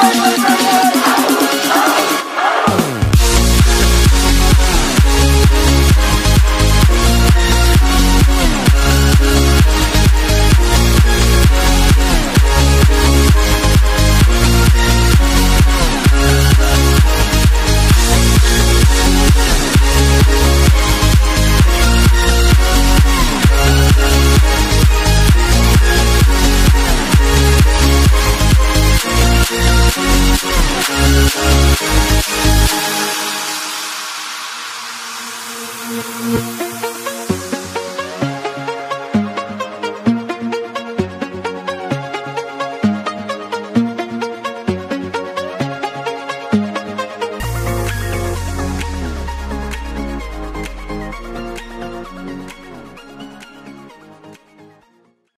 Bye. Música